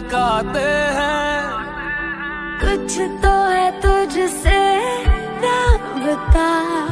लगाते हैं। कुछ तो है तुझसे ना बता।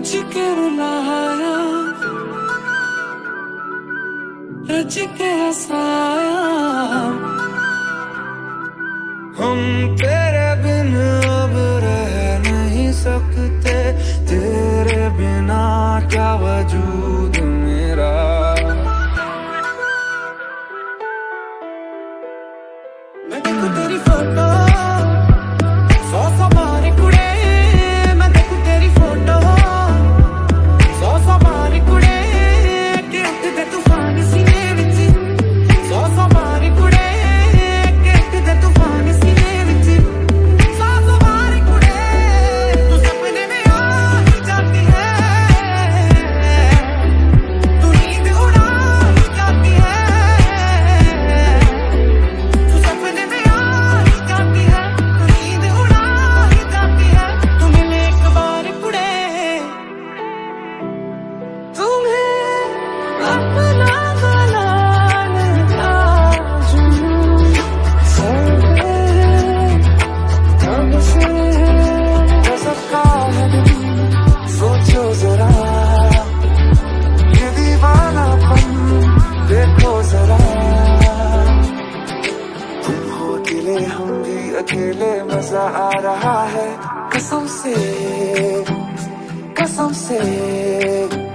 रज के रुलाया रज के हसाया हम तेरे बिन अब रह नहीं सकते, तेरे बिना क्या वजूद मेरा? मैं तेरी फ़ोटो। अकेले हम भी अकेले मज़ा आ रहा है। कसम से कसम से।